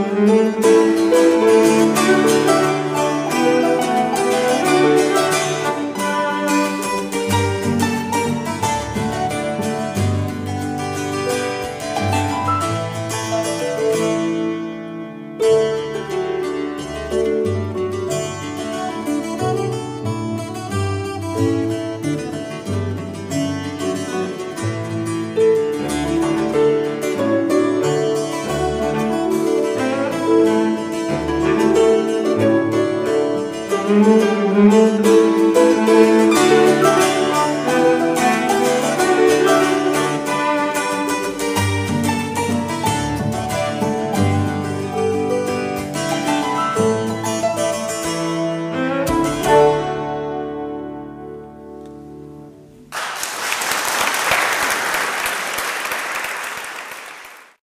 Música